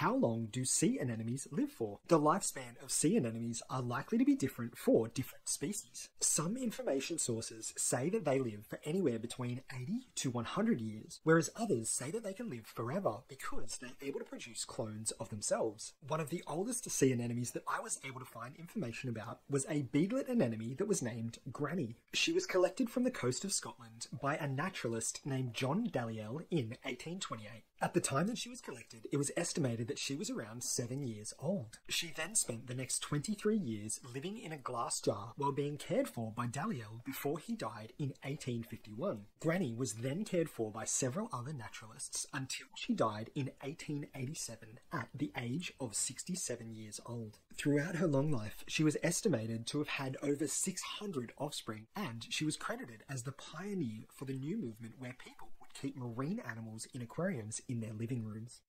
How long do sea anemones live for? The lifespan of sea anemones are likely to be different for different species. Some information sources say that they live for anywhere between 80 to 100 years, whereas others say that they can live forever because they're able to produce clones of themselves. One of the oldest sea anemones that I was able to find information about was a beadlet anemone that was named Granny. She was collected from the coast of Scotland by a naturalist named John Dalyell in 1828. At the time that she was collected, it was estimated that she was around seven years old. She then spent the next 23 years living in a glass jar while being cared for by Dalyell before he died in 1851. Granny was then cared for by several other naturalists until she died in 1887 at the age of 67 years old. Throughout her long life, she was estimated to have had over 600 offspring, and she was credited as the pioneer for the new movement where people keep marine animals in aquariums in their living rooms.